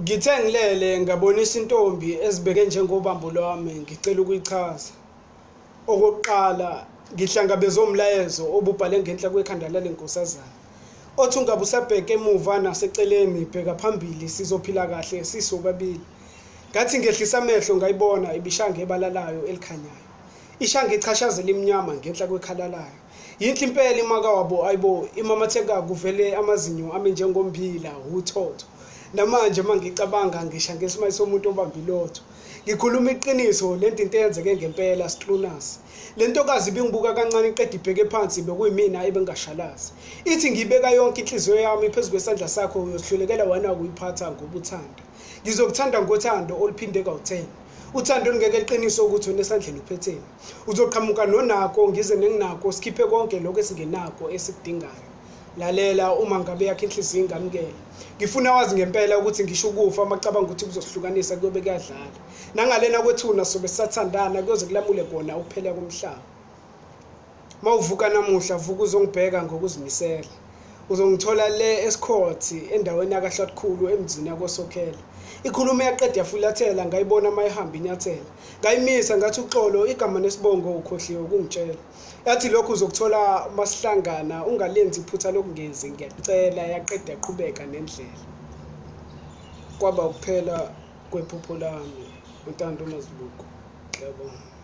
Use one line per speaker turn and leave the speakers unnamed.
ngithe ngilele ngabonisa intombi ezibeke njengobambo lwami ngicela ukuyichaza. Okokuqala ngihlangabezwe umlayezo obubhale ngenhla kwekhanda lale nkosazana. Othi ungabe usabheke emuva naseceleni bheka phambili sizophila kahle sisobabili ngathi ngehlisa amehlo ngayibona ibishanga ebalalayo elikhanyayo. Ishanga ichashazela imnyama ngenhla kwekhala layo. Yinhle impela imakawabo ayibo imamatheka kuvele amazinyo ame njengommbila uthotho. Namanje uma ngicabanga ngisha ngesimali somuntu obambilotho ngikhuluma iqiniso lento into eyenzeke ngempela sixunas le ntokazi ibingibuka kancane iqeda ibheke phansi bekuyimina ebengashalazi. Ithi ngiyibeka yonke inhliziyo yami phezu kwesandla sakho uyosihlulekela wena ukuyiphatha ngobuthanda ngizokuthanda ngothando oluphinde kawu-10 uthando olungeke liqiniso ukuthi wena esandleni uphetheni. Uzoqhamuka nonako ngize nenginako sikhiphe konke lokho esingenako esikudingayo. Lalela uma ngabe yakho inhliziyo ingamukela. Ngifuna wazi ngempela ukuthi ngisho ukufa amacabanga ukuthi kuzosihlukanisa kuyobe kuyadlala. Nangalena kwethuna sobe sisathandana kuyoze kulamule kona ukuphela komhlaba. Uma uvuka namuhla vuka uzongibheka ngokuzimisela. Uzongithola le esikhothi endaweni yakahlathkhulu emzini yakosokhela ikhulumo yaqeda yafulathela ngayibona uma ihamba inyathela. Ngayimisa ngathi uxolo igama nesibongo ukhohliwe ukungitshela. Yathi lokhu uzokuthola masihlangana ungalenzi iphutha lokungezi ngiyacela yaqeda yaqhubeka nendlela. Kwaba ukuphela kwephupho lami untando mazibuko ngiyabonga.